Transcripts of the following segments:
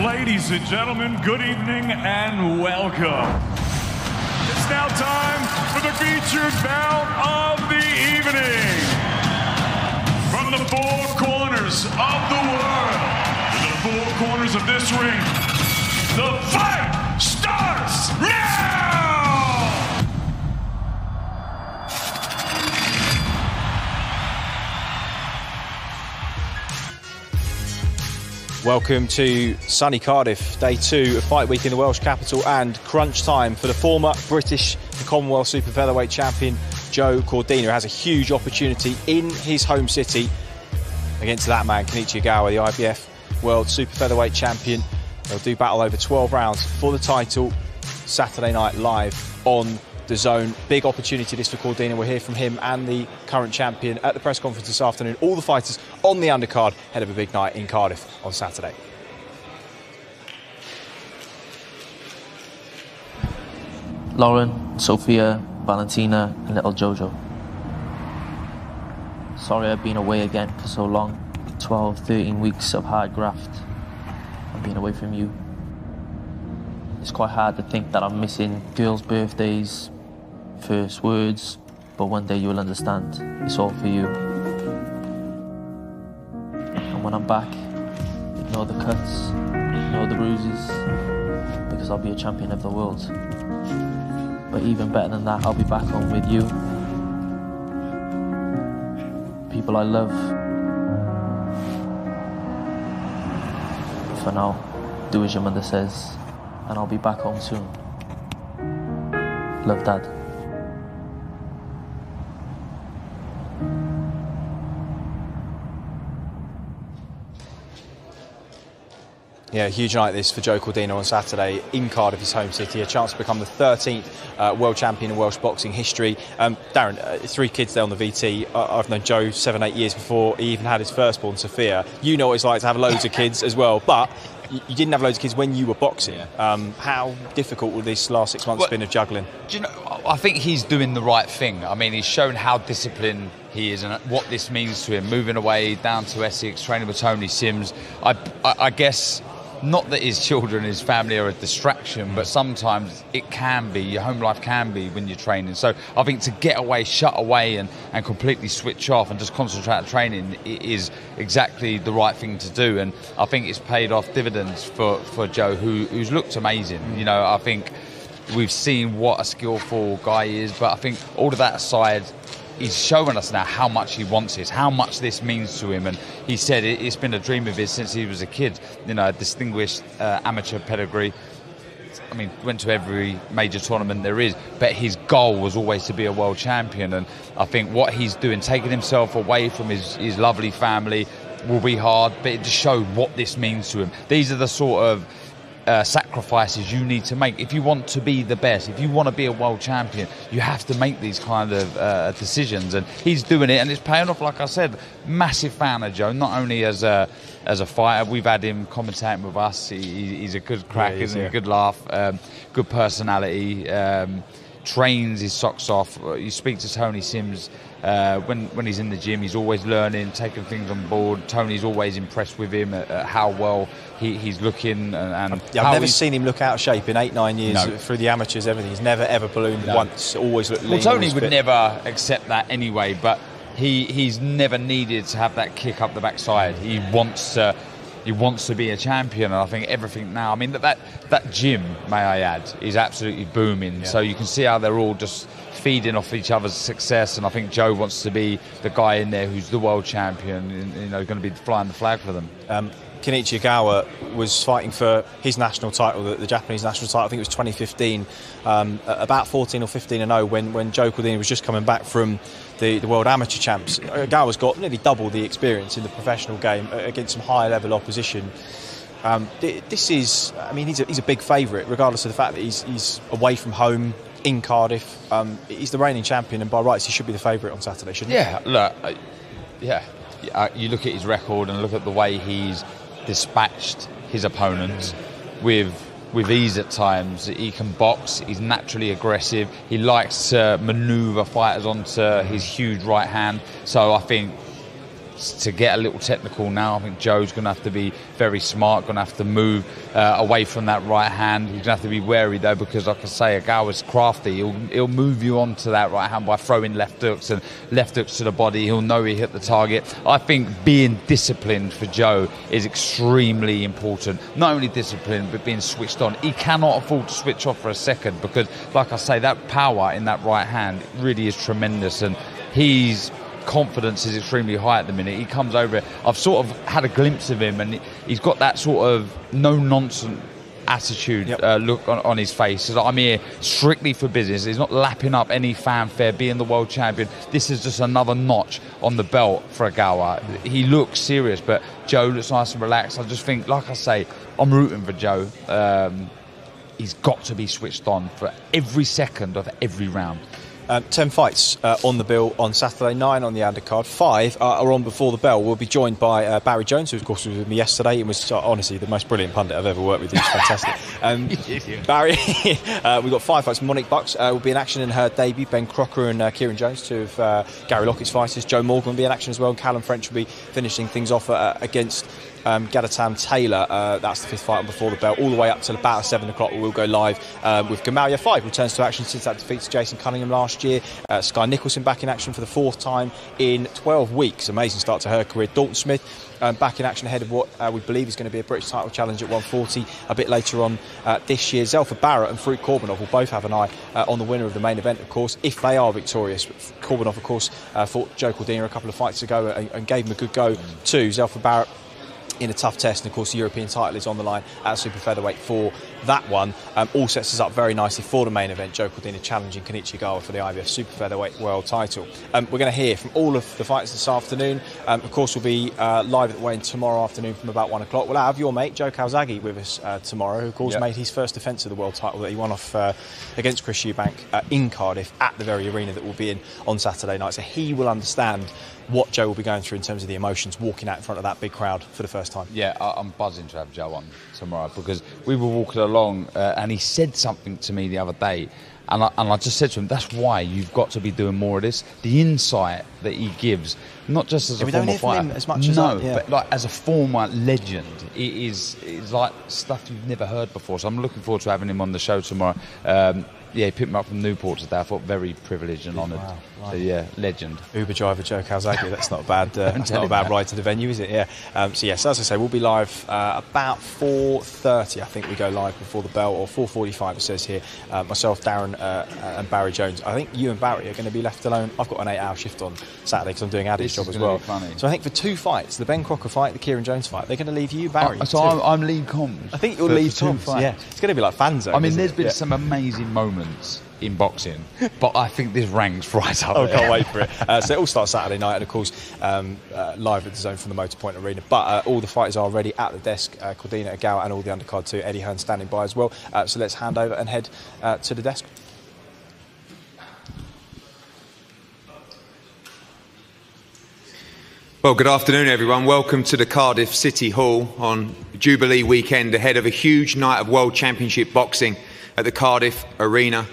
Ladies and gentlemen, good evening and welcome. It's now time for the featured bout of the evening. From the four corners of the world, to the four corners of this ring, the fight starts now! Welcome to sunny Cardiff, day two of Fight Week in the Welsh capital and crunch time for the former British Commonwealth Super Featherweight champion Joe Cordina, has a huge opportunity in his home city against that man, Kenichi Ogawa, the IBF World Super Featherweight champion. They'll do battle over 12 rounds for the title Saturday night live on DAZN. Big opportunity this for Cordina. We'll hear from him and the current champion at the press conference this afternoon. All the fighters on the undercard ahead of a big night in Cardiff on Saturday. Lauren, Sophia, Valentina, and little Jojo. Sorry I've been away again for so long. 12, 13 weeks of hard graft. I've been away from you. It's quite hard to think that I'm missing girls' birthdays, first words, but one day you'll understand. It's all for you. And when I'm back, ignore the cuts, ignore the bruises, because I'll be a champion of the world. But even better than that, I'll be back home with you. People I love. For now, do as your mother says, and I'll be back home soon. Love, Dad. Yeah, huge night this for Joe Cordina on Saturday in Cardiff, of his home city. A chance to become the 13th uh, world champion in Welsh boxing history. Um, Darren, uh, three kids there on the VT. I- I've known Joe seven, eight years before he even had his firstborn, Sophia. You know what it's like to have loads of kids as well, but you, you didn't have loads of kids when you were boxing. Um, how difficult will this last six months Well- been of juggling? Do you know, I think he's doing the right thing. I mean, he's shown how disciplined he is and what this means to him. Moving away down to Essex, training with Tony Sims. I, I, I guess not that his children, his family are a distraction, but sometimes it can be. Your home life can be when you're training. So I think to get away, shut away, and, and completely switch off and just concentrate on training is exactly the right thing to do. And I think it's paid off dividends for, for Joe, who, who's looked amazing. You know, I think we've seen what a skillful guy is, but I think all of that aside, he's showing us now how much he wants this, how much this means to him. And he said it, it's been a dream of his since he was a kid. You know, a distinguished uh, amateur pedigree. I mean, went to every major tournament there is, but his goal was always to be a world champion. And I think what he's doing, taking himself away from his, his lovely family, will be hard, but it just showed what this means to him. These are the sort of uh, sacrifices you need to make if you want to be the best. If you want to be a world champion, you have to make these kind of uh, decisions, and he's doing it, and it's paying off. Like I said, massive fan of Joe. Not only as a as a fighter, we've had him commentating with us. He, he- he's a good crack, Yeah, isn't he? yeah. Good laugh, um, good personality. Um, trains his socks off. You speak to Tony Sims uh, when when he's in the gym. He's always learning, taking things on board. Tony's always impressed with him at, at how well he, he's looking and, and Yeah, I've never seen him look out of shape in eight, nine years No. through the amateurs, everything. He's never ever ballooned No. once. Always looked Well, lean. Tony would fit. never accept that anyway, but he he's never needed to have that kick up the backside. He wants to. He wants to be a champion, and I think everything now. I mean, that that, that gym, may I add, is absolutely booming. So you can see how they're all just feeding off each other's success, and I think Joe wants to be the guy in there who's the world champion. And, you know, going to be flying the flag for them. Um, Kenichi Ogawa was fighting for his national title, the, the Japanese national title. I think it was 2015, um, about 14 or 15 and 0 when, when Joe Cordina was just coming back from the, the World Amateur Champs. Ogawa's got nearly double the experience in the professional game uh, against some high level opposition. Um, this is, I mean, he's a, he's a big favourite, regardless of the fact that he's, he's away from home in Cardiff. Um, he's the reigning champion, and by rights, he should be the favourite on Saturday, shouldn't he? Yeah, look, uh, yeah. You look at his record and look at the way he's dispatched his opponents with with ease at times. He can box. He's naturally aggressive. He likes to manoeuvre fighters onto his huge right hand. So I think to get a little technical now. I think Joe's going to have to be very smart, going to have to move uh, away from that right hand. He's going to have to be wary though, because like I say, Ogawa's crafty. He'll, he'll move you onto that right hand by throwing left hooks and left hooks to the body. He'll know he hit the target. I think being disciplined for Joe is extremely important. Not only disciplined, but being switched on. He cannot afford to switch off for a second because, like I say, that power in that right hand really is tremendous. And he's confidence is extremely high at the minute. He comes over. I've sort of had a glimpse of him, and he's got that sort of no nonsense attitude yep. uh, look on, on, his face. I'm here strictly for business. He's not lapping up any fanfare, being the world champion. This is just another notch on the belt for Ogawa. He looks serious, but Joe looks nice and relaxed. I just think, like I say, I'm rooting for Joe. Um, he's got to be switched on for every second of every round. Um, ten fights uh, on the bill on Saturday, nine on the undercard, five uh, are on before the bell. We'll be joined by uh, Barry Jones, who of course was with me yesterday and was uh, honestly the most brilliant pundit I've ever worked with. He's fantastic. Um, Barry, uh, we've got five fights. Monique Bucks uh, will be in action in her debut. Ben Crocker and Kieran Jones, two of Gary Lockett's fighters. Joe Morgan will be in action as well. And Callum French will be finishing things off against um, Gadatam Taylor. Uh, that's the fifth fight on before the bell, all the way up till about 7 o'clock. We'll go live um, with Gamal Yafai, returns to action since that defeat to Jason Cunningham last year. Uh, Skye Nicolson back in action for the fourth time in 12 weeks. Amazing start to her career. Dalton Smith. Um, back in action ahead of what uh, we believe is going to be a British title challenge at 140 a bit later on uh, this year. Zelfa Barrett and Farouk Korbanov will both have an eye uh, on the winner of the main event, of course, if they are victorious. Korbanov, of course, uh, fought Joe Cordina a couple of fights ago and, and gave him a good go too. Zelfa Barrett in a tough test. And of course, the European title is on the line at super featherweight for that one. Um, all sets us up very nicely for the main event. Joe Cordina challenging Kenichi Ogawa for the IBF super featherweight world title. Um, we're going to hear from all of the fighters this afternoon. Um, of course, we'll be uh, live at the weigh-in tomorrow afternoon from about one o'clock. We'll have your mate Joe Calzaghe with us uh, tomorrow, who of course yep. made his first defence of the world title that he won off uh, against Chris Eubank uh, in Cardiff at the very arena that we'll be in on Saturday night. So he will understand what Joe will be going through in terms of the emotions walking out in front of that big crowd for the first time. Yeah, I'm buzzing to have Joe on tomorrow because we were walking along uh, and he said something to me the other day. And I, and I just said to him, that's why you've got to be doing more of this. The insight that he gives, not just as a former fighter, as much as no, yeah. but like as a former legend, it is it's like stuff you've never heard before. So I'm looking forward to having him on the show tomorrow. Um, yeah, he picked me up from Newport today. I thought very privileged and honoured. Wow, wow. So, yeah, legend. Uber driver Joe Calzaghe. That's not a bad, uh, that's not a bad ride to the venue, is it? Yeah. Um, so yes, as I say, we'll be live uh, about 4:30. I think we go live before the bell, or 4:45. It says here. Uh, myself, Darren, uh, and Barry Jones. I think you and Barry are going to be left alone. I've got an eight-hour shift on Saturday because I'm doing Addy's job as well. So I think for two fights, the Ben Crocker fight, the Kieran Jones fight, they're going to leave you, Barry. Oh, so I'm, I'm, lead comms. I think you'll leave comms. Yeah, it's going to be like Fanzo. I mean, there's been yeah. some amazing moments in boxing, but I think this ranks right up. Oh, there. can't wait for it. Uh, so it all starts Saturday night, and of course, um, uh, live at the zone from the Motorpoint Arena. But uh, all the fighters are already at the desk. Uh, Cordina, Ogawa, and all the undercard too. Eddie Hearn standing by as well. Uh, so let's hand over and head uh, to the desk. Well, good afternoon, everyone. Welcome to the Cardiff City Hall on Jubilee weekend ahead of a huge night of World Championship boxing at the Cardiff Arena.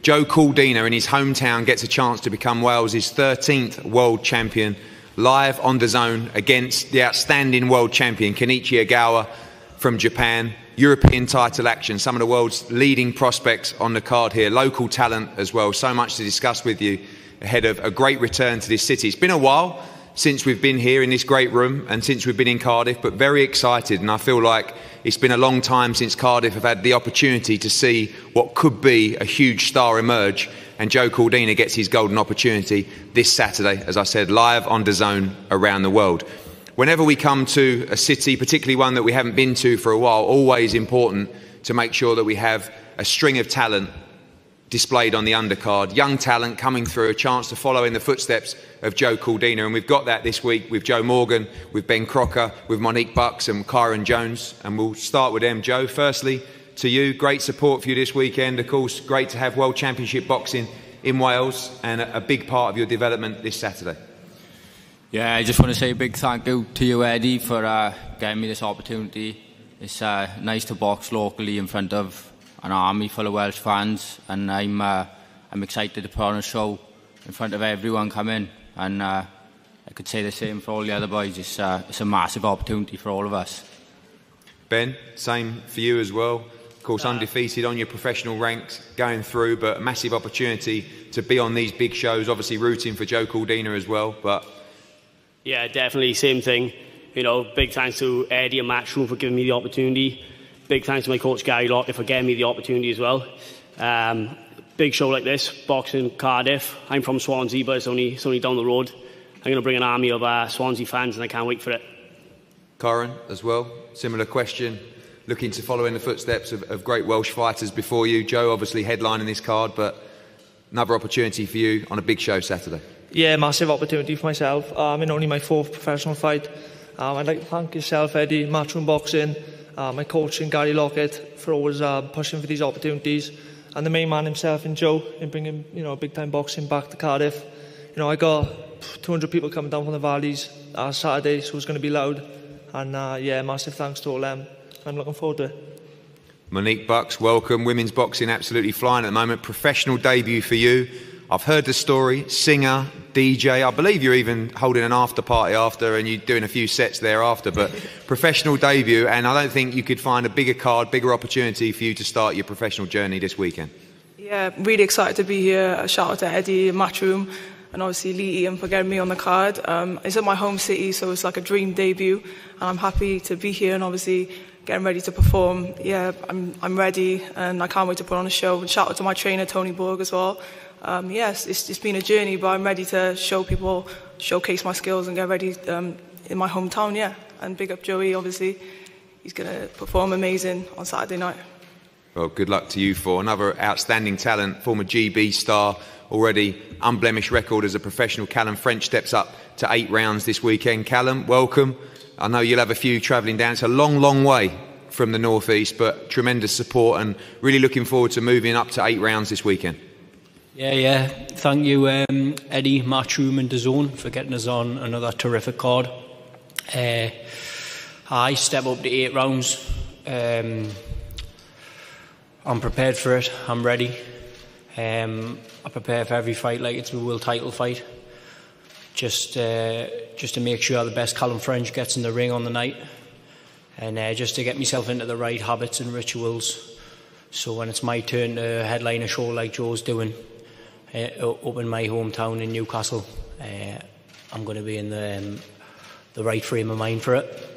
Joe Cordina in his hometown gets a chance to become Wales' 13th world champion live on DAZN against the outstanding world champion Kenichi Ogawa from Japan. European title action, some of the world's leading prospects on the card here, local talent as well. So much to discuss with you ahead of a great return to this city. It's been a while since we've been here in this great room and since we've been in Cardiff, but very excited. And I feel like it's been a long time since Cardiff have had the opportunity to see what could be a huge star emerge. And Joe Cordina gets his golden opportunity this Saturday, as I said, live on DAZN around the world. Whenever we come to a city, particularly one that we haven't been to for a while, always important to make sure that we have a string of talent displayed on the undercard. Young talent coming through, a chance to follow in the footsteps of Joe Cordina. And we've got that this week with Joe Morgan, with Ben Crocker, with Monique Bucks and Kieran Jones. And we'll start with them. Joe, firstly, to you, great support for you this weekend. Of course, great to have World Championship boxing in Wales and a big part of your development this Saturday. Yeah, I just want to say a big thank you to you, Eddie, for uh, getting me this opportunity. It's uh, nice to box locally in front of an army full of Welsh fans, and I'm uh, I'm excited to put on a show in front of everyone coming. And uh, I could say the same for all the other boys. It's, uh, it's a massive opportunity for all of us. Ben, same for you as well. Of course, undefeated on your professional ranks going through, but a massive opportunity to be on these big shows. Obviously, rooting for Joe Cordina as well. But yeah, definitely same thing. You know, big thanks to Eddie and Matchroom for giving me the opportunity. Big thanks to my coach Gary Lockett for giving me the opportunity as well. Um, big show like this, boxing Cardiff. I'm from Swansea, but it's only it's only down the road. I'm going to bring an army of uh, Swansea fans, and I can't wait for it. Kieran, as well, similar question. Looking to follow in the footsteps of, of great Welsh fighters before you. Joe, obviously headlining this card, but another opportunity for you on a big show Saturday. Yeah, massive opportunity for myself. Um, in only my fourth professional fight. Um, I'd like to thank yourself, Eddie, Matchroom Boxing, uh, my coach, and Gary Lockett for always uh, pushing for these opportunities, and the main man himself, and Joe, in bringing you know big time boxing back to Cardiff. You know, I got 200 people coming down from the valleys uh, Saturday, so it's going to be loud. And uh, yeah, massive thanks to all them. I'm looking forward to it. Monique Bucks, welcome. Women's boxing absolutely flying at the moment. Professional debut for you. I've heard the story. Singer, DJ. I believe you're even holding an after party after and you're doing a few sets thereafter. But professional debut, and I don't think you could find a bigger card, bigger opportunity for you to start your professional journey this weekend. Yeah, really excited to be here. A shout out to Eddie, Matchroom, and obviously Lee Ian for getting me on the card. Um, it's in my home city, so it's like a dream debut, and I'm happy to be here and obviously getting ready to perform. Yeah, I'm, I'm ready, and I can't wait to put on a show. And shout out to my trainer Tony Borg as well. Um, yes, it's, it's been a journey, but I'm ready to show people, showcase my skills, and get ready um, in my hometown. Yeah, and big up Joey. Obviously, he's going to perform amazing on Saturday night. Well, good luck to you for another outstanding talent, former GB star, already unblemished record as a professional. Callum French steps up to eight rounds this weekend. Callum, welcome. I know you'll have a few travelling down. It's a long, long way from the northeast, but tremendous support and really looking forward to moving up to eight rounds this weekend. Yeah, yeah. Thank you, um, Eddie, Matchroom, and DAZN for getting us on another terrific card. Uh, I step up to eight rounds. Um, I'm prepared for it. I'm ready. Um, I prepare for every fight like it's a world title fight. Just, uh, just to make sure the best Callum French gets in the ring on the night, and uh, just to get myself into the right habits and rituals. So when it's my turn to headline a show like Joe's doing up in my hometown in Newcastle, uh, I'm going to be in the um, the right frame of mind for it.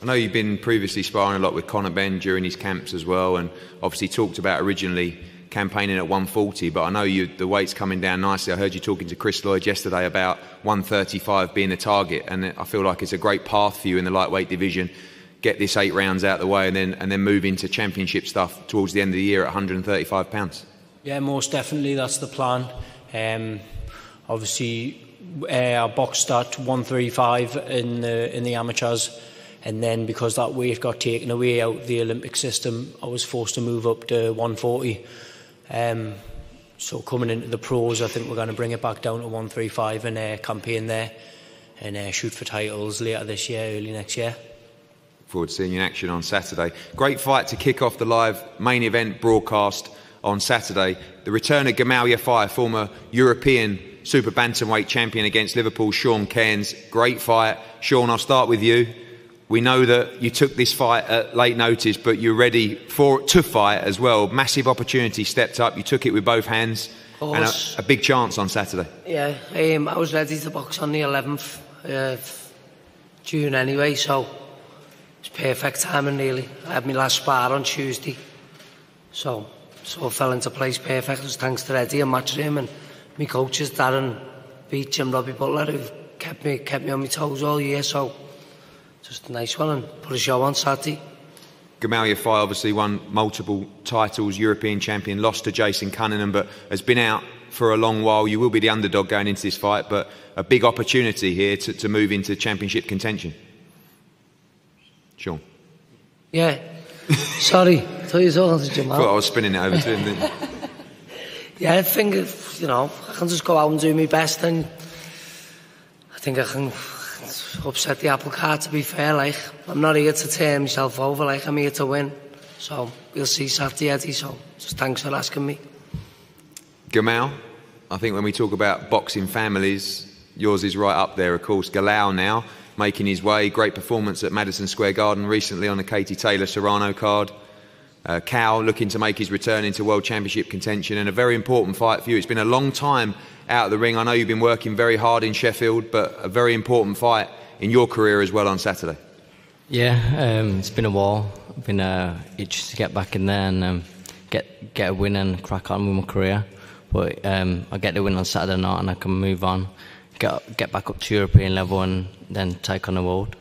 I know you've been previously sparring a lot with Conor Benn during his camps as well, and obviously talked about originally campaigning at 140, but I know you, the weight's coming down nicely. I heard you talking to Chris Lloyd yesterday about 135 being the target, and I feel like it's a great path for you in the lightweight division. Get this eight rounds out of the way, and then and then move into championship stuff towards the end of the year at 135 pounds. Yeah, most definitely, that's the plan. Um, obviously, uh, our box start 135 in the in the amateurs, and then because that weight got taken away out of the Olympic system, I was forced to move up to 140. Um, so coming into the pros, I think we're going to bring it back down to 135 and uh, campaign there, and uh, shoot for titles later this year, early next year. Forward to seeing you in action on Saturday. Great fight to kick off the live main event broadcast on Saturday. The return of Gamal Yafai, former European super bantamweight champion against Liverpool, Sean Cairns. Great fight. Sean, I'll start with you. We know that you took this fight at late notice, but you're ready for to fight as well. Massive opportunity stepped up. You took it with both hands, and a, a, big chance on Saturday. Yeah, um, I was ready to box on the 11th of June anyway, so it's perfect timing. Really, I had my last spar on Tuesday, so so it fell into place perfect. It was thanks to Eddie and Matchroom and my coaches Darren Beach and Robbie Butler who kept me kept me on my toes all year. So just a nice one and put a show on Saturday. Gamal Yafai obviously won multiple titles, European champion, lost to Jason Cunningham, but has been out for a long while. You will be the underdog going into this fight, but a big opportunity here to, to move into championship contention. Sean. Yeah. Sorry, I thought you were talking to Jamal. I was spinning it over to him, yeah, I think, if, you know, I can just go out and do my best and I think I can upset the apple cart to be fair like I'm not here to turn myself over like I'm here to win so we'll see Saturday Eddie so just thanks for asking me Gamal I think when we talk about boxing families yours is right up there, of course. Galal now making his way. Great performance at Madison Square Garden recently on the Katie Taylor Serrano card. Uh, Cow looking to make his return into World Championship contention and a very important fight for you. It's been a long time out of the ring. I know you've been working very hard in Sheffield, but a very important fight in your career as well on Saturday. Yeah, um, it's been a while. I've been uh, itched to get back in there and um, get get a win and crack on with my career. But um, I get the win on Saturday night and I can move on, get get back up to European level and then take on the world.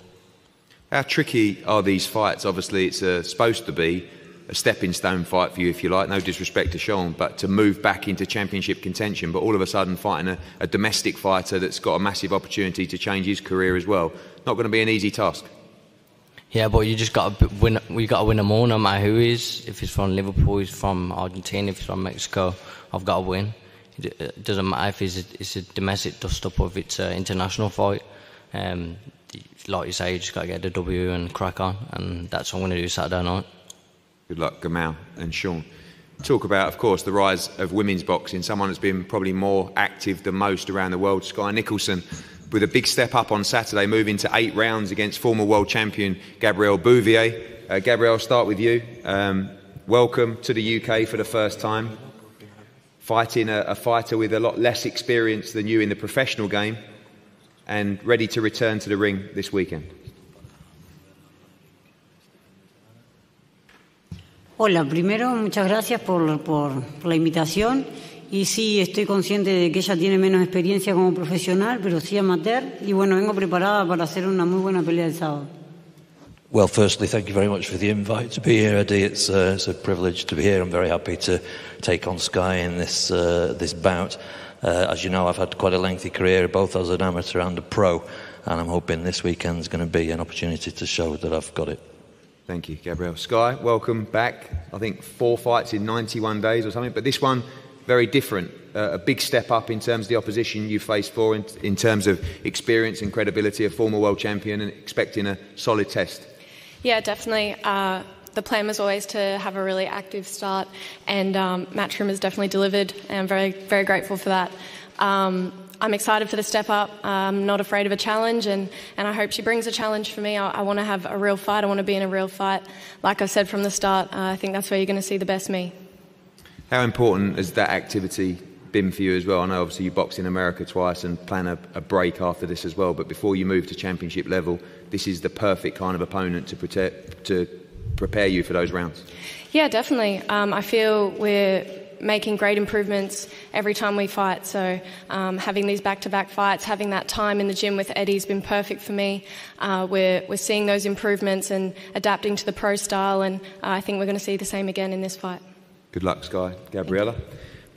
How tricky are these fights? Obviously, it's uh, supposed to be a stepping stone fight for you, if you like. No disrespect to Sean, but to move back into championship contention, but all of a sudden fighting a, a domestic fighter that's got a massive opportunity to change his career as well. Not going to be an easy task. Yeah, but you just got to win. We got to win them all, no matter who is. If he's from Liverpool, he's from Argentina, if he's from Mexico, I've got to win. It doesn't matter if it's a, it's a domestic dust up or if it's an international fight. Um, like you say, you just got to get the W and crack on, and that's what I'm going to do Saturday night. Good luck, Gamal and Sean. Talk about, of course, the rise of women's boxing. Someone that's been probably more active than most around the world, Skye Nicolson, with a big step up on Saturday, moving to eight rounds against former world champion Gabrielle Bouvier. Uh, Gabrielle, I'll start with you. Um, welcome to the UK for the first time. Fighting a, a fighter with a lot less experience than you in the professional game and ready to return to the ring this weekend. Hola, primero muchas gracias por, por, por, la invitación y sí estoy consciente de que ella tiene menos experiencia como profesional, pero sí amateur y bueno, vengo preparada para hacer una muy buena pelea el sábado. Well, firstly, thank you very much for the invite to be here, Eddie. It's, uh, it's a privilege to be here. I'm very happy to take on Skye in this, uh, this bout. Uh, as you know, I've had quite a lengthy career, both as an amateur and a pro, and I'm hoping this weekend's going to be an opportunity to show that I've got it. Thank you, Gabriel. Skye, welcome back. I think four fights in 91 days or something, but this one very different. Uh, a big step up in terms of the opposition you faced for, in, in terms of experience and credibility, a former world champion, and expecting a solid test. Yeah, definitely. Uh, the plan was always to have a really active start, and um, Matchroom has definitely delivered, and I'm very, very grateful for that. Um, I'm excited for the step up. I'm not afraid of a challenge, and, and I hope she brings a challenge for me. I, I want to have a real fight. I want to be in a real fight. Like I said from the start, uh, I think that's where you're going to see the best me. How important has that activity been for you as well? I know obviously you boxed in America twice and plan a, a break after this as well, but before you move to championship level, this is the perfect kind of opponent to, protect, to prepare you for those rounds. Yeah, definitely. Um, I feel we're making great improvements every time we fight. So um, having these back-to-back fights, having that time in the gym with Eddie has been perfect for me. Uh, we're we're seeing those improvements and adapting to the pro style, and uh, I think we're going to see the same again in this fight. Good luck, Skye Gabriella.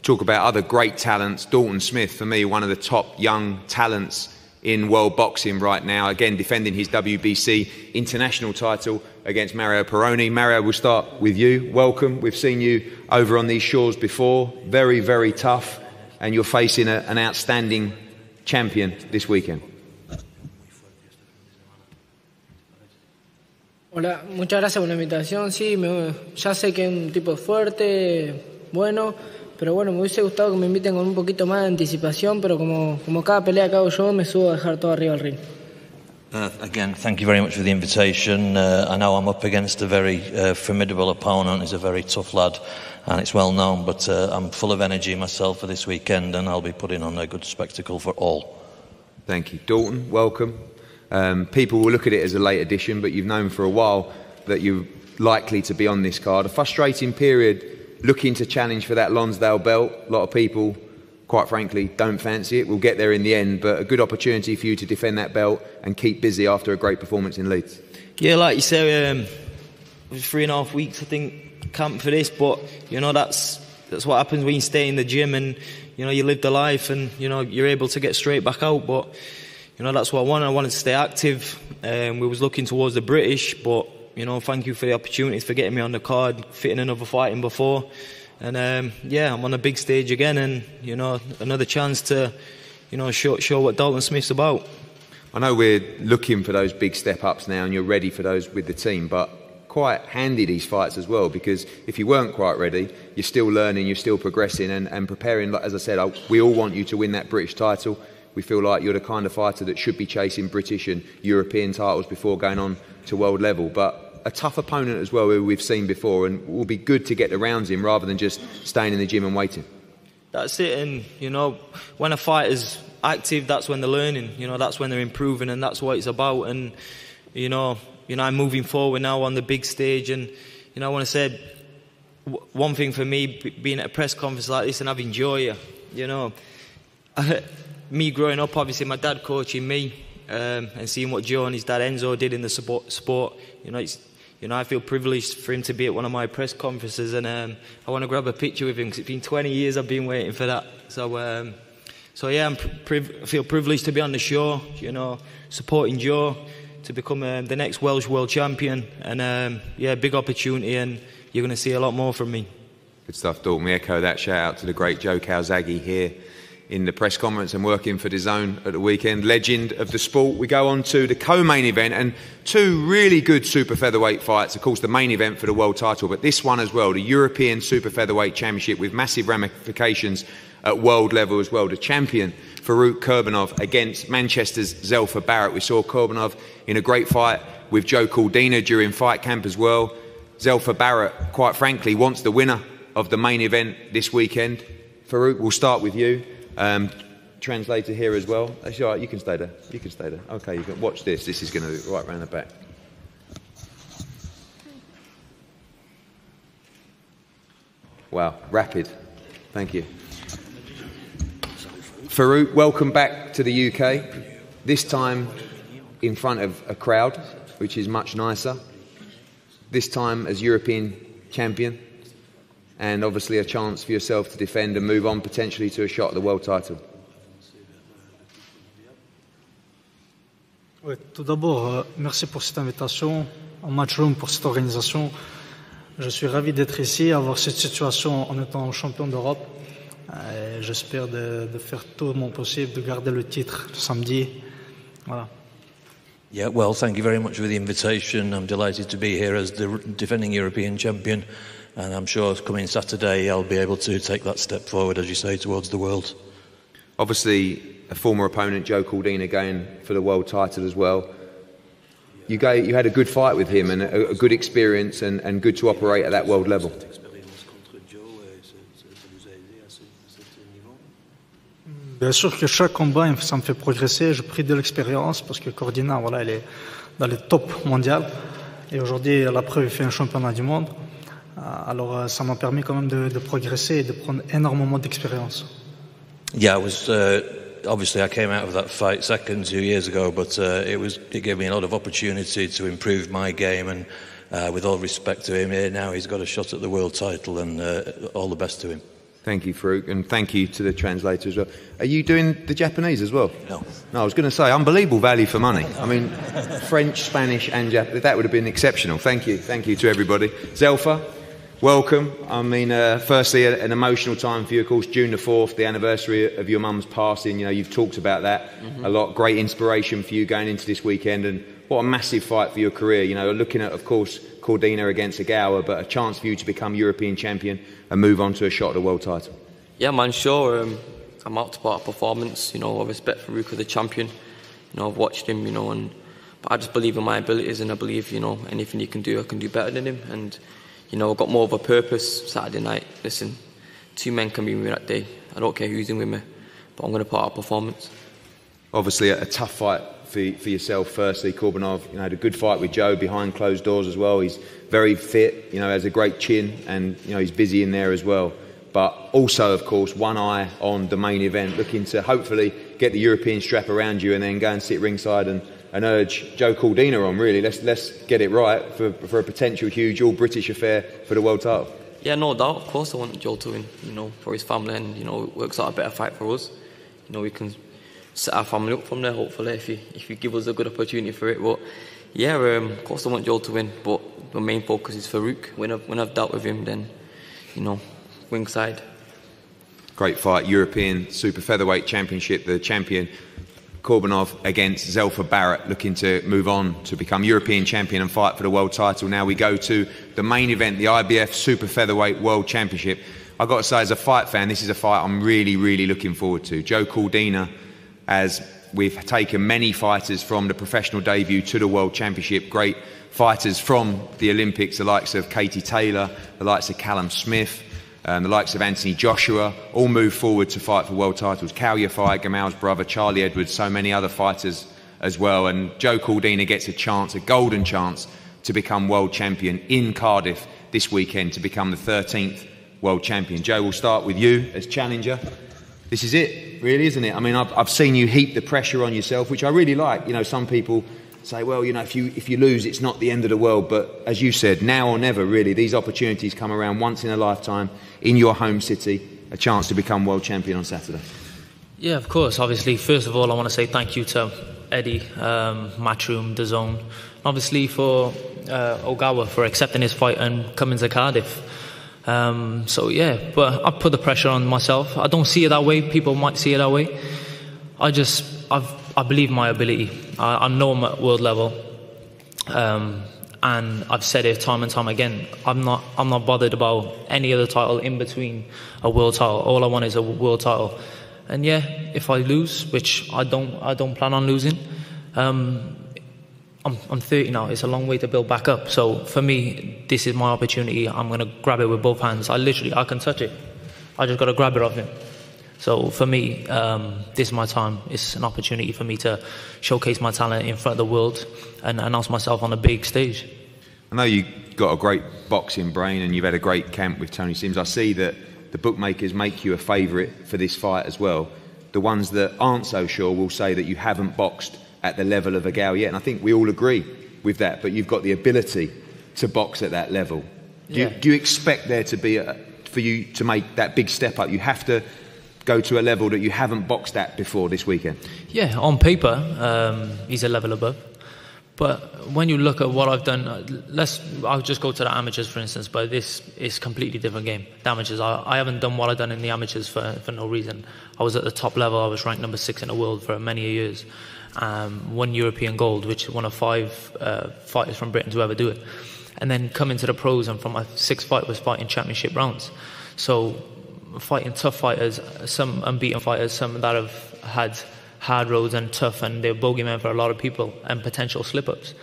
Talk about other great talents. Dalton Smith, for me, one of the top young talents in world boxing right now. Again, defending his WBC international title against Mario Peroni. Mario, we'll start with you. Welcome. We've seen you over on these shores before. Very, very tough. And you're facing a, an outstanding champion this weekend. Hola, muchas gracias por la invitación. Sí, me, ya sé que es un tipo fuerte, bueno, pero bueno, me hubiese gustado que me inviten con un poquito más de anticipación, pero como, como cada pelea que hago yo, me subo a dejar todo arriba del ring. Uh, again, thank you very much for the invitation. Uh, I know I'm up against a very uh, formidable opponent. He's a very tough lad, and it's well known. But uh, I'm full of energy myself for this weekend, and I'll be putting on a good spectacle for all. Thank you, Dalton. Welcome. Um, people will look at it as a late addition, but you've known for a while that you're likely to be on this card. A frustrating period looking to challenge for that Lonsdale belt. A lot of people quite frankly, don't fancy it. We'll get there in the end, but a good opportunity for you to defend that belt and keep busy after a great performance in Leeds. Yeah, like you say, um, it was three and a half weeks, I think, camp for this, but you know that's that's what happens when you stay in the gym and you know you live the life and you know you're able to get straight back out. But you know that's what I wanted. I wanted to stay active. Um, we was looking towards the British, but you know, thank you for the opportunities for getting me on the card, fitting another fight fighting before. And um, yeah, I'm on a big stage again, and you know, another chance to, you know, show, show what Dalton Smith's about. I know we're looking for those big step ups now, and you're ready for those with the team, but quite handy these fights as well because if you weren't quite ready, you're still learning, you're still progressing, and, and preparing. Like as I said, I, we all want you to win that British title. We feel like you're the kind of fighter that should be chasing British and European titles before going on to world level. But a tough opponent as well, who we've seen before, and will be good to get the rounds in rather than just staying in the gym and waiting. That's it, and you know, when a fighter's active, that's when they're learning. You know, that's when they're improving, and that's what it's about. And you know, you know, I'm moving forward now on the big stage, and you know, I want to say one thing for me, being at a press conference like this and having joy, you you know, me growing up, obviously my dad coaching me um, and seeing what Joe and his dad Enzo did in the sport, sport you know, it's, you know, I feel privileged for him to be at one of my press conferences, and um, I want to grab a picture with him because it's been 20 years I've been waiting for that. So, um, so yeah, I feel privileged to be on the show. You know, supporting Joe to become uh, the next Welsh world champion, and um, yeah, big opportunity, and you're going to see a lot more from me. Good stuff, Dalton. We echo that shout out to the great Joe Calzaghe here in the press conference and working for DAZN at the weekend. Legend of the sport. We go on to the co-main event and two really good super featherweight fights. Of course, the main event for the world title, but this one as well, the European Super Featherweight Championship with massive ramifications at world level as well. The champion Farouk Kurbanov against Manchester's Zelfa Barrett. We saw Kurbanov in a great fight with Joe Cordina during fight camp as well. Zelfa Barrett, quite frankly, wants the winner of the main event this weekend. Farouk, we'll start with you. Um, translator here as well. Actually, all right, you can stay there. You can stay there. Okay, you can watch this. This is going to be right round the back. Wow, rapid. Thank you. Farouk, welcome back to the UK. This time in front of a crowd, which is much nicer. This time as European champion and obviously a chance for yourself to defend and move on potentially to a shot at the world title. Tout d'abord, euh, merci pour cette invitation, en Matchroom pour cette organisation. Je suis ravi d'être ici, avoir cette situation en étant champion d'Europe. Euh, J'espère de, de, faire tout mon possible, de garder le titre samedi. Voilà. Yeah, well, thank you very much for the invitation. I'm delighted to be here as the defending European champion. And I'm sure coming Saturday, I'll be able to take that step forward, as you say, towards the world. Obviously, a former opponent, Joe Cordina, going for the world title as well. You, gave, you had a good fight with him and a, a good experience and, and good to operate at that world level. Bien sûr que chaque combat, ça me fait progresser. J'ai pris de l'expérience parce que Cordina, voilà, elle est dans le top mondial. Et aujourd'hui, la preuve, il fait un championnat du monde. Alors euh, ça m'a permis quand même de, de, progresser et de prendre énormément d'expérience. Yeah, I was uh, obviously I came out of that fight second two years ago, but uh, it was it gave me a lot of opportunity to improve my game and. Uh, with all respect to him, here now he's got a shot at the world title, and uh, all the best to him. Thank you, Farouk, and thank you to the translator as well. Are you doing the Japanese as well? No. No, I was going to say, unbelievable value for money. I mean, French, Spanish, and Japanese, that would have been exceptional. Thank you. Thank you to everybody. Zelfa, welcome. I mean, uh, firstly, an emotional time for you, of course, June the 4th, the anniversary of your mum's passing. You know, you've talked about that mm-hmm. a lot. Great inspiration for you going into this weekend, and what a massive fight for your career. You know, looking at, of course, Cordina against Ogawa, but a chance for you to become European champion and move on to a shot at the world title. Yeah, man, sure. Um, I'm out to put a performance. You know, I respect Farouk the champion. You know, I've watched him. You know, and but I just believe in my abilities, and I believe, you know, anything he can do, I can do better than him. And you know, I've got more of a purpose Saturday night. Listen, two men can be with me that day. I don't care who's in with me, but I'm going to put out a performance. Obviously, a, a tough fight for, for yourself. Firstly, Korbanov, you know, had a good fight with Joe behind closed doors as well. He's very fit, you know, has a great chin, and you know he's busy in there as well. But also, of course, one eye on the main event, looking to hopefully get the European strap around you and then go and sit ringside and, and urge Joe Cordina on. Really, let's let's get it right for for a potential huge all British affair for the world title. Yeah, no doubt. Of course, I want Joe to win. You know, for his family, and you know, it works out a better fight for us. You know, we can set our family up from there. Hopefully, if you if you give us a good opportunity for it. But yeah, um, of course I want Joe to win, but the main focus is Farouk. When I've when I've dealt with him, then you know, ringside. Great fight, European Super Featherweight Championship. The champion Korbanov against Zelfa Barrett, looking to move on to become European champion and fight for the world title. Now we go to the main event, the IBF Super Featherweight World Championship. I've got to say, as a fight fan, this is a fight I'm really, really looking forward to. Joe Cordina as we've taken many fighters from the professional debut to the World Championship, great fighters from the Olympics, the likes of Katie Taylor, the likes of Callum Smith, um, the likes of Anthony Joshua, all move forward to fight for world titles. Kal Yafai, Gamal's brother, Charlie Edwards, so many other fighters as well. And Joe Cordina gets a chance, a golden chance, to become world champion in Cardiff this weekend, to become the 13th world champion. Joe, we'll start with you as challenger. This is it, really, isn't it? I mean, I've, I've seen you heap the pressure on yourself, which I really like. You know, some people say, well, you know, if you, if you lose, it's not the end of the world. But as you said, now or never, really, these opportunities come around once in a lifetime in your home city, a chance to become world champion on Saturday. Yeah, of course. Obviously, first of all, I want to say thank you to Eddie, um, Matchroom, DAZN, obviously for uh, Ogawa for accepting his fight and coming to Cardiff. Um, so yeah, but I put the pressure on myself. I don't see it that way. People might see it that way. I just, I've, I believe my ability. I, I know I'm at world level, um, and I've said it time and time again. I'm not, I'm not bothered about any other title in between a world title. All I want is a world title. And yeah, if I lose, which I don't, I don't plan on losing. Um, I'm, I'm 30 now. It's a long way to build back up. So for me, this is my opportunity. I'm going to grab it with both hands. I literally, I can touch it. I just got to grab it off him. So for me, um, this is my time. It's an opportunity for me to showcase my talent in front of the world and announce myself on a big stage. I know you've got a great boxing brain and you've had a great camp with Tony Sims. I see that the bookmakers make you a favourite for this fight as well. The ones that aren't so sure will say that you haven't boxed at the level of Ogawa yet. And I think we all agree with that, but you've got the ability to box at that level. Do, yeah. you, do you expect there to be, a, for you to make that big step up? You have to go to a level that you haven't boxed at before this weekend? Yeah, on paper, um, he's a level above. But when you look at what I've done, uh, let's I'll just go to the amateurs for instance. But this is completely different game. The amateurs, I, I haven't done what I've done in the amateurs for, for no reason. I was at the top level. I was ranked number six in the world for many years um, one European gold, which is one of five uh, fighters from Britain to ever do it. And then come into the pros, and from my sixth fight was fighting championship rounds. So fighting tough fighters, some unbeaten fighters, some that have had hard roads and tough, and they're bogeymen for a lot of people and potential slip-ups.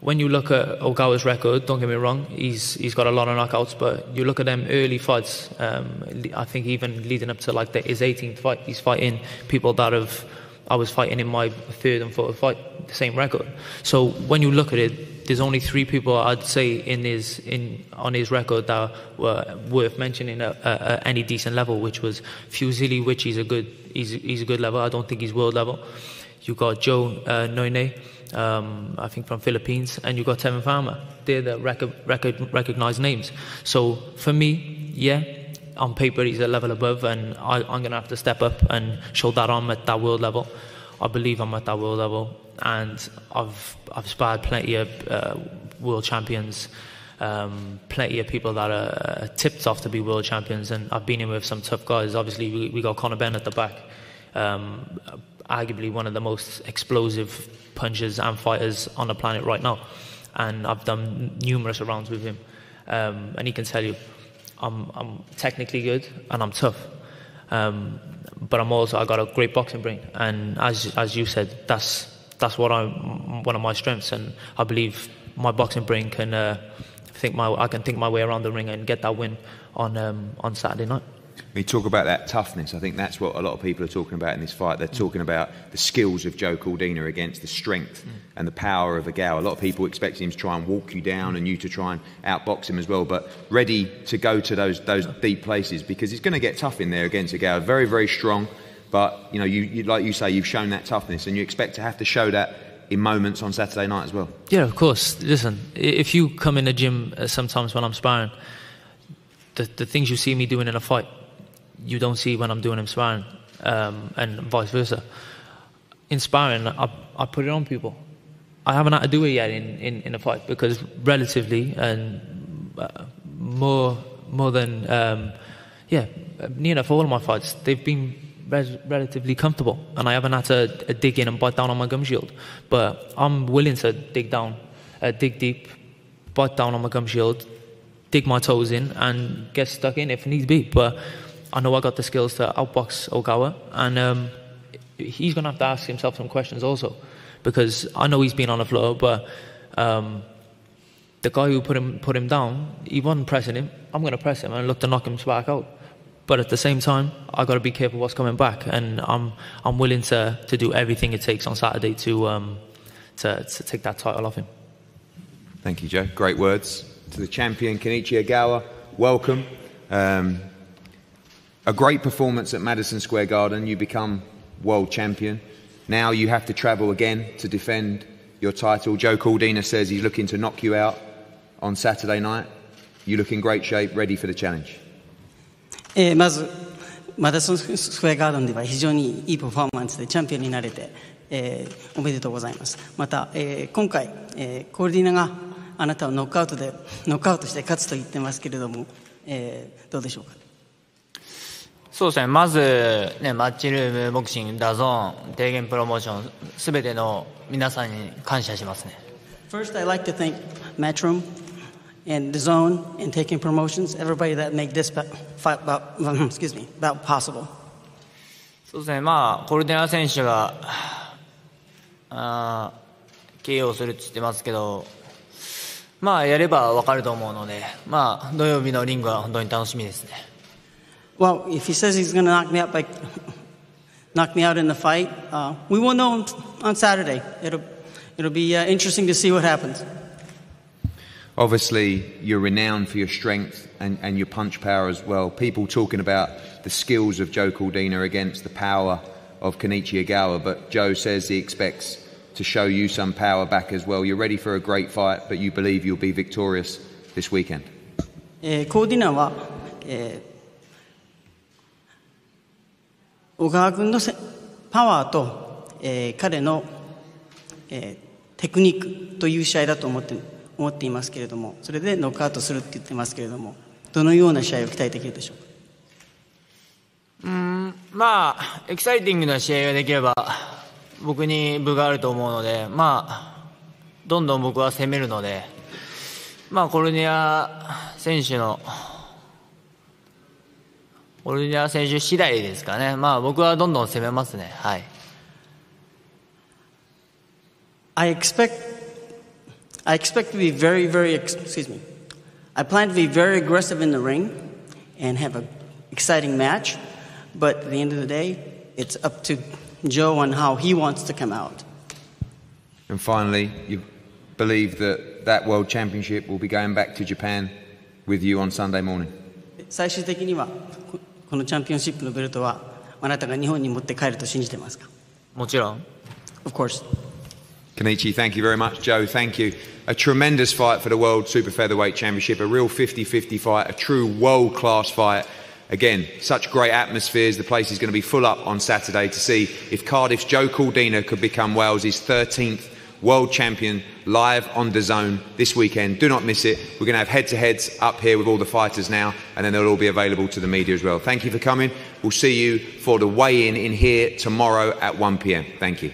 When you look at Ogawa's record, don't get me wrong, he's he's got a lot of knockouts, but you look at them early fights. Um, I think even leading up to like the, his 18th fight, he's fighting people that have I was fighting in my third and fourth fight, the same record. So when you look at it, there's only three people I'd say in his in on his record that were worth mentioning at, at any decent level, which was Fuzile, which he's a good he's he's a good level. I don't think he's world level. You got Joe uh, Noynay, um, I think from Philippines, and you got Tevin Farmer. They're the record, record, recognized names. So for me, yeah, on paper he's a level above, and I, am going to have to step up and show that I'm at that world level. I believe I'm at that world level, and I've I've sparred plenty of uh, world champions, um, plenty of people that are tipped off to be world champions, and I've been in with some tough guys. Obviously, we, we got Conor Benn at the back, um, arguably one of the most explosive punchers and fighters on the planet right now, and I've done numerous rounds with him, um, and he can tell you I'm, I'm technically good and I'm tough. Um, but I'm also I got a great boxing brain, and as as you said, that's that's what I'm one of my strengths, and I believe my boxing brain can uh, think my I can think my way around the ring and get that win on um, on Saturday night. We talk about that toughness. I think that's what a lot of people are talking about in this fight. They're talking about the skills of Joe Cordina against the strength and the power of Ogawa. A lot of people expect him to try and walk you down and you to try and outbox him as well, but ready to go to those those deep places because it's going to get tough in there against Ogawa. Very, very strong, but you know, you, you like you say, you've shown that toughness, and you expect to have to show that in moments on Saturday night as well. Yeah, of course. Listen, if you come in the gym uh, sometimes when I'm sparring, the, the things you see me doing in a fight you don't see when I'm doing him sparring, um, and vice versa. In sparring, I, I put it on people. I haven't had to do it yet in, in, in a fight because relatively and uh, more more than um, yeah, near enough all of my fights they've been res- relatively comfortable, and I haven't had to uh, dig in and bite down on my gum shield. But I'm willing to dig down, uh, dig deep, bite down on my gum shield, dig my toes in, and get stuck in if needs be. But I know I got the skills to outbox Ogawa, and um, he's going to have to ask himself some questions also, because I know he's been on the floor, but um, the guy who put him put him down, he wasn't pressing him. I'm going to press him and look to knock him back out. But at the same time, I got to be careful what's coming back, and I'm I'm willing to to do everything it takes on Saturday to um, to, to take that title off him. Thank you, Joe. Great words to the champion Kenichi Ogawa. Welcome. Um, a great performance at Madison Square Garden. You become world champion. Now you have to travel again to defend your title. Joe Cordina says he's looking to knock you out on Saturday night. You look in great shape, ready for the challenge. えー、まず、マダソンスクエアガードンでは非常にいいパフォーマンスでチャンピオンになれて、えー、おめでとうございます。また、えー、今回、えー、コールディナがあなたをノックアウトで、ノックアウトして勝つと言ってますけれども、えーどうでしょうか？そうですね、まず、ね、マッチルーム、ボクシング、ダゾーン、低減プロモーション、すべての皆さんに感謝しますね。First, I'd like to thank Matchroom and the Zone and Taking Promotions, everybody that make this fight, about, excuse me, about possible. そうですね、まあ、コルデナ選手が、あー KO するって言ってますけど、まあ、やれば分かると思うので、土曜日のリングは本当に楽しみですね。Well, if he says he's going to knock me out, by, knock me out in the fight, uh, we will know on Saturday. It'll, it'll be uh, interesting to see what happens. Obviously, you're renowned for your strength and, and your punch power as well. People talking about the skills of Joe Cordina against the power of Kenichi Ogawa, but Joe says he expects to show you some power back as well. You're ready for a great fight, but you believe you'll be victorious this weekend. えーコーディナは、えー小川君のせパワーと、えー彼の、えーテクニックという試合だと思って思っていますけれどもそれでノックアウトするって言ってますけれどもどのような試合を期待できるでしょうか？うーんまあ、エキサイティングな試合ができれば、僕に分があると思うので、まあ、どんどん僕は攻めるので、まあ、コルニア選手の、コルニア選手次第ですかね。まあ、僕はどんどん攻めますね。はい。I expect I expect to be very, very ex- excuse me. I plan to be very aggressive in the ring and have an exciting match, but at the end of the day, it's up to Joe on how he wants to come out. And finally, you believe that that World Championship will be going back to Japan with you on Sunday morning. 最終的にはここのチャンピオンシップのベルトはあなたが日本に持って帰ると信じてますかもちろん。 Of course. Kenichi, thank you very much. Joe, thank you. A tremendous fight for the World Super Featherweight Championship, a real 50 50 fight, a true world class fight. Again, such great atmospheres. The place is going to be full up on Saturday to see if Cardiff's Joe Cordina could become Wales's 13th world champion live on DAZN this weekend. Do not miss it. We're going to have head to heads up here with all the fighters now, and then they'll all be available to the media as well. Thank you for coming. We'll see you for the weigh in in here tomorrow at 1 pm. Thank you.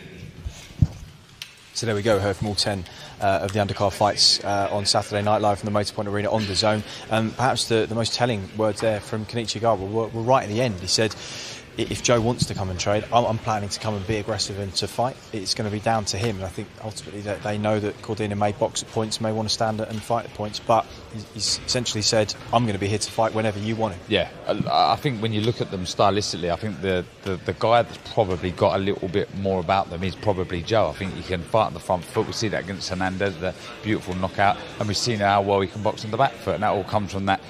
So there we go, heard from all 10 uh, of the undercard fights uh, on Saturday night live from the Motorpoint Arena on DAZN. Um, perhaps the, the most telling words there from Kenichi Ogawa were, were right at the end. He said, "I- if Joe wants to come and trade, I'm, I'm planning to come and be aggressive and to fight. It's going to be down to him. And I think ultimately that they know that Cordina may box at points, may want to stand and fight at points, but he's, essentially said, I'm going to be here to fight whenever you want him. Yeah, I think when you look at them stylistically, I think the, the, the guy that's probably got a little bit more about them is probably Joe. I think he can fight on the front foot. We see that against Hernandez, the beautiful knockout, and we've seen how well he can box on the back foot, and that all comes from that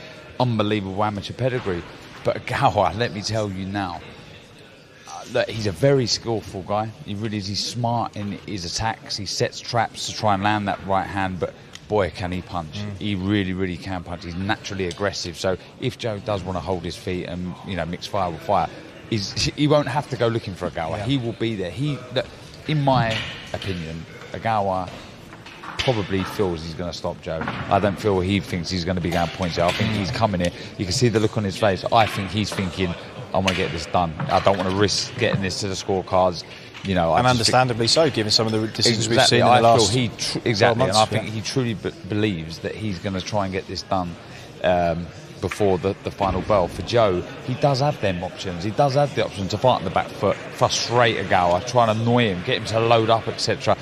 unbelievable amateur pedigree. But Gawa, let me tell you now, look, he's a very skillful guy. He really is. He's smart in his attacks. He sets traps to try and land that right hand, but boy, can he punch. Mm. He really, really can punch. He's naturally aggressive. So if Joe does want to hold his feet and, you know, mix fire with fire, he's, he won't have to go looking for Ogawa. He will be there. He, look, in my opinion, Ogawa probably feels he's going to stop Joe. I don't feel he thinks he's going to be going points out. I think he's coming here. You can see the look on his face. I think he's thinking, I want to get this done. I don't want to risk getting this to the scorecards. You know, I and think- understandably so, given some of the decisions we've seen in I the last feel he tr- exactly, months. and I think yeah. he truly b- believes that he's going to try and get this done. Um, before the, the final bell. For Joe, he does have them options. He does have the option to fight on the back foot, frustrate Ogawa, try and annoy him, get him to load up, etc.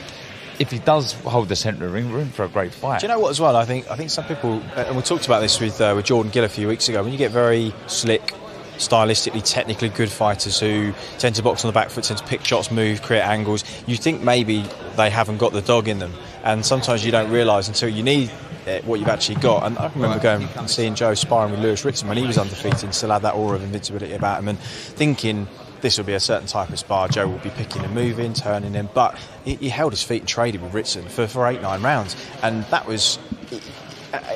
If he does hold the centre ring, we're in for a great fight. Do you know what as well? I think I think some people, and we talked about this with uh, with Jordan Gill a few weeks ago. When you get very slick, stylistically, technically good fighters who tend to box on the back foot, tend to pick shots, move, create angles, you think maybe they haven't got the dog in them, and sometimes you don't realise until you need it, what you've actually got. And I remember going and seeing Joe sparring with Lewis Ritson when he was undefeated, and still had that aura of invincibility about him, and thinking this will be a certain type of spar. Joe will be picking and moving, turning him, but he, he held his feet and traded with Ritson for, for eight, nine rounds, and that was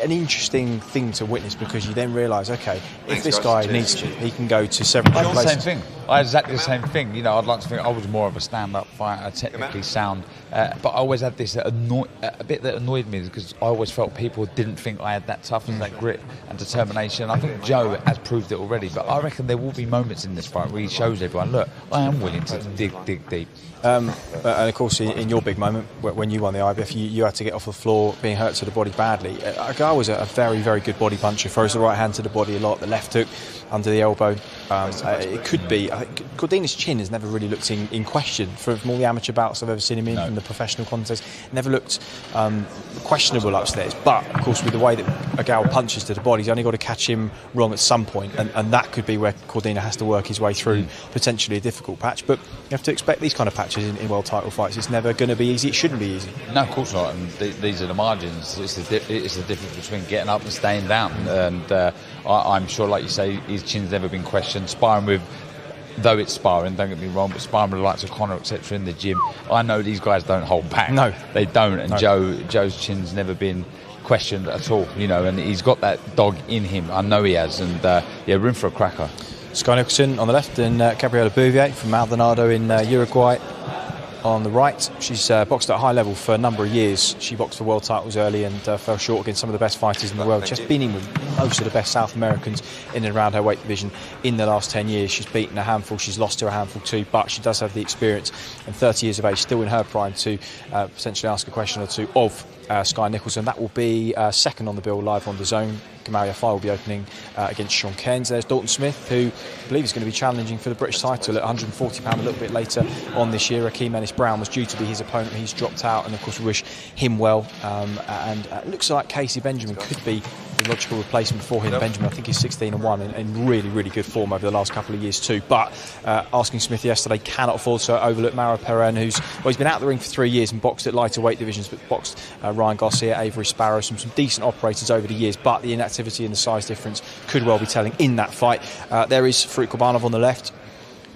an interesting thing to witness because you then realise, okay, if Thanks, this guy needs to, he can go to several I different thought the places. Same thing. I had exactly the same thing. You know, I'd like to think I was more of a stand-up fighter, technically sound, uh, but I always had this annoy- uh, a bit that annoyed me because I always felt people didn't think I had that toughness, that grit and determination. I think Joe has proved it already, but I reckon there will be moments in this fight where he shows everyone, look, I am willing to dig, dig deep. Um, and of course, in, in your big moment, when you won the IBF, you, you had to get off the floor, being hurt to the body badly. Uh, Agar was a, a very, very good body puncher. Throws the right hand to the body a lot. The left hook under the elbow. Um, uh, it could be. I think Cordina's chin has never really looked in, in question from, from all the amateur bouts I've ever seen him in, in the professional contest. Never looked um, questionable upstairs. But of course, with the way that Agar punches to the body, he's only got to catch him wrong at some point, and, and that could be where Cordina has to work his way through potentially a difficult patch. But you have to expect these kind of patches in, in world title fights. It's never going to be easy. It shouldn't be easy. No, of course not. And th- these are the margins. It's the, di- it's the difference between getting up and staying down. And uh, I- I'm sure, like you say, his chin's never been questioned. Sparring with, though it's sparring, don't get me wrong, but sparring with the likes of Connor, etc., in the gym, I know these guys don't hold back. No. they don't. And No. Joe, Joe's chin's never been questioned at all. You know, and he's got that dog in him. I know he has. And uh, yeah, room for a cracker. Skye Nicolson on the left and uh, Gabriela Bouvier from Maldonado in uh, Uruguay on the right. She's uh, boxed at a high level for a number of years. She boxed for world titles early and uh, fell short against some of the best fighters in the world. She's been in with most of the best South Americans in and around her weight division in the last 10 years. She's beaten a handful, she's lost to a handful too, but she does have the experience and 30 years of age, still in her prime to uh, potentially ask a question or two of uh, Skye Nicolson. That will be uh, second on the bill live on the zone. Gamal Yafai will be opening uh, against Sean Cairns. There's Dalton Smith, who I believe is going to be challenging for the British title at 140 pound a little bit later on this year. Akeem Ennis Brown was due to be his opponent. He's dropped out, and of course we wish him well. Um, and uh, it looks like Casey Benjamin could be the logical replacement for him. Benjamin, I think he's 16 and one, and in really, really good form over the last couple of years too. But uh, asking Smith yesterday cannot afford to overlook Mara Perrin, who's well, he's been out the ring for three years and boxed at lighter weight divisions, but boxed uh, Ryan Garcia, Avery Sparrow, some some decent operators over the years. But the inactivity and the size difference could well be telling in that fight. Uh, there is Kurbanov on the left.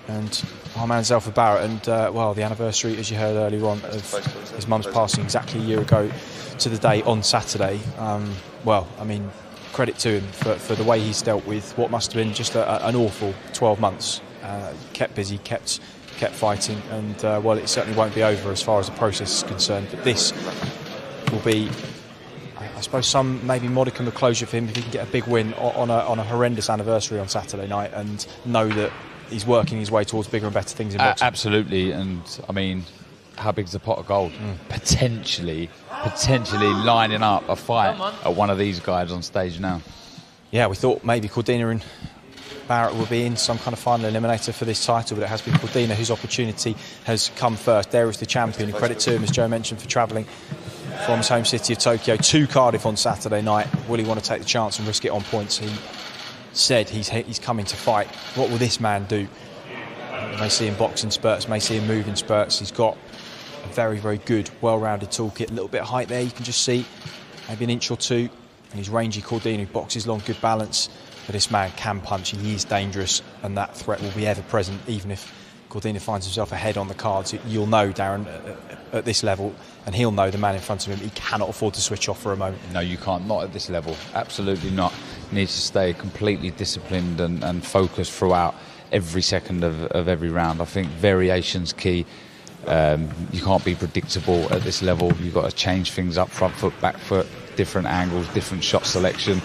And our man Zelfa Barrett, and uh, well, the anniversary, as you heard earlier on, of his mum's passing exactly a year ago to the day on Saturday. Um, well, I mean, credit to him for, for the way he's dealt with what must have been just a, an awful 12 months. Uh, kept busy, kept kept fighting, and uh, well, it certainly won't be over as far as the process is concerned. But this will be I suppose some maybe modicum of closure for him if he can get a big win on a, on a horrendous anniversary on Saturday night and know that he's working his way towards bigger and better things in A- boxing. absolutely, and I mean, how big is the pot of gold? Mm. Potentially, potentially lining up a fight at one of these guys on stage now. Yeah, we thought maybe Cordina and Barrett will be in some kind of final eliminator for this title, but it has been Cordina whose opportunity has come first. There is the champion, and credit to him, as Joe mentioned, for travelling from his home city of Tokyo to Cardiff on Saturday night. Will he want to take the chance and risk it on points? He said he's he's coming to fight. What will this man do? You may see him boxing spurts, may see him moving spurts. He's got a very, very good, well-rounded toolkit. A little bit of height there, you can just see maybe an inch or two. And he's rangy Cordina, who boxes long, good balance. But this man can punch, he is dangerous, and that threat will be ever present, even if Cordina finds himself ahead on the cards. You'll know, Darren, at this level, and he'll know the man in front of him, he cannot afford to switch off for a moment. No, you can't. Not at this level. Absolutely not. Needs to stay completely disciplined and, and focused throughout every second of, of every round. I think variation's key. Um, you can't be predictable at this level. You've got to change things up, front foot, back foot, different angles, different shot selection.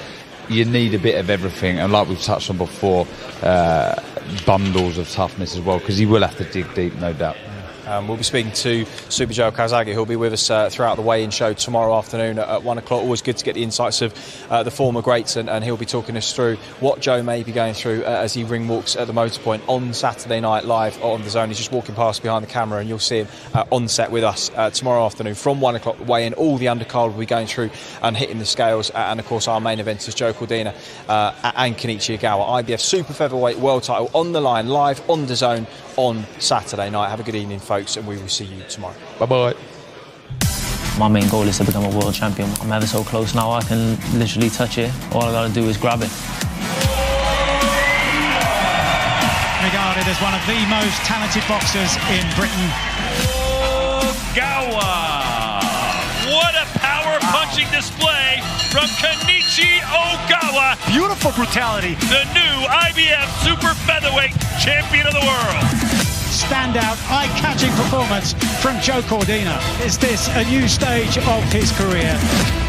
You need a bit of everything, and like we've touched on before, uh, bundles of toughness as well, because he will have to dig deep, no doubt. Um, we'll be speaking to Super Joe Calzaghe, who'll be with us uh, throughout the weigh-in show tomorrow afternoon at, at one o'clock. Always good to get the insights of uh, the former greats, and, and, he'll be talking us through what Joe may be going through uh, as he ring walks at the Motorpoint on Saturday night live on DAZN. He's just walking past behind the camera, and you'll see him uh, on set with us uh, tomorrow afternoon from one o'clock weigh-in. All the undercard will be going through and hitting the scales, and of course our main event is Joe Cordina and Kenichi Ogawa. IBF Super Featherweight World Title on the line live on DAZN on Saturday night. Have a good evening, folks, and we will see you tomorrow. Bye bye. My main goal is to become a world champion. I'm ever so close now. I can literally touch it. All I got to do is grab it. Regarded as one of the most talented boxers in Britain. Ogawa. What a power punching display from Kenichi Ogawa. Beautiful brutality. The new IBF Super Featherweight Champion of the World. Standout, eye-catching performance from Joe Cordina. Is this a new stage of his career?